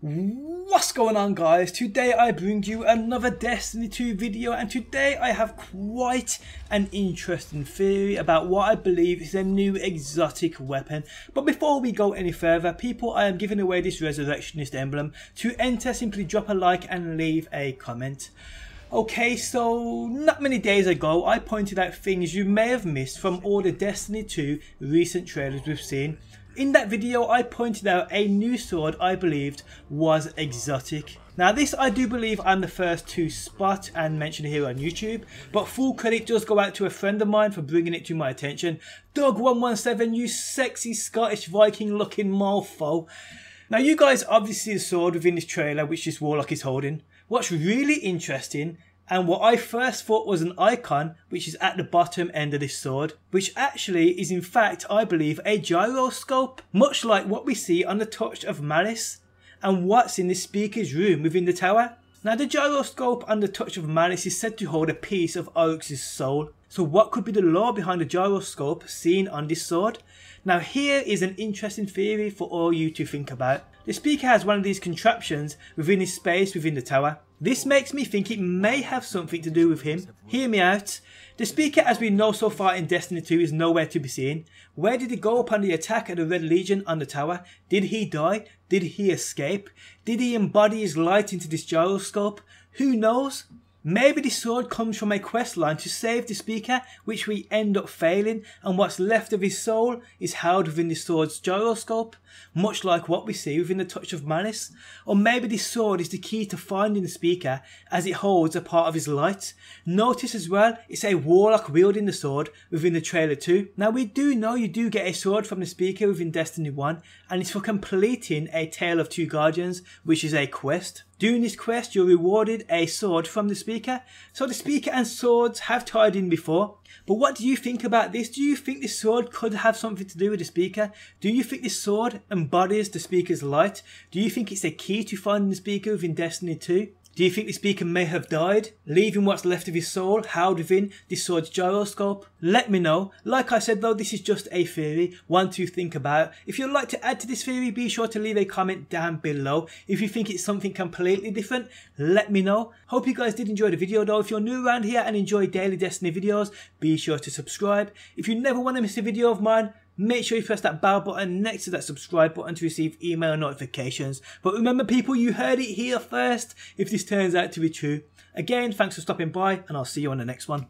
What's going on guys? Today I bring you another Destiny 2 video and today I have quite an interesting theory about what I believe is a new exotic weapon. But before we go any further, people I am giving away this Resurrectionist emblem. To enter simply drop a like and leave a comment. Okay, so not many days ago I pointed out things you may have missed from all the Destiny 2 recent trailers we've seen in that video I pointed out a new sword I believed was exotic. Now this I do believe I'm the first to spot and mention here on YouTube, but full credit does go out to a friend of mine for bringing it to my attention. Doug117, you sexy Scottish Viking looking mofo. Now you guys obviously see the sword within this trailer which this Warlock is holding. What's really interesting and what I first thought was an icon which is at the bottom end of this sword which actually is in fact I believe a gyroscope much like what we see on the touch of Malice and what's in the speaker's room within the tower. Now the gyroscope on the touch of Malice is said to hold a piece of Oryx's soul so what could be the lore behind the gyroscope seen on this sword? Now here is an interesting theory for all you to think about. The speaker has one of these contraptions within his space within the tower. This makes me think it may have something to do with him. Hear me out. The speaker as we know so far in Destiny 2 is nowhere to be seen. Where did he go upon the attack of the Red Legion on the tower? Did he die? Did he escape? Did he embody his light into this gyroscope? Who knows? Maybe the sword comes from a quest line to save the speaker, which we end up failing, and what's left of his soul is held within the sword's gyroscope, much like what we see within the touch of malice. Or maybe this sword is the key to finding the speaker as it holds a part of his light. Notice as well, it's a warlock wielding the sword within the trailer too. Now we do know you do get a sword from the speaker within Destiny 1, and it's for completing a Tale of Two Guardians, which is a quest. Doing this quest, you're rewarded a sword from the speaker. So the speaker and swords have tied in before. But what do you think about this? Do you think this sword could have something to do with the speaker? Do you think this sword embodies the speaker's light? Do you think it's a key to finding the speaker within Destiny 2? Do you think the speaker may have died, leaving what's left of his soul held within this sword's gyroscope? Let me know. Like I said though, this is just a theory, one to think about. If you'd like to add to this theory, be sure to leave a comment down below. If you think it's something completely different, let me know. Hope you guys did enjoy the video though. If you're new around here and enjoy daily Destiny videos, be sure to subscribe. If you never want to miss a video of mine, Make sure you press that bell button next to that subscribe button to receive email notifications. But remember people, you heard it here first if this turns out to be true. Again, thanks for stopping by and I'll see you on the next one.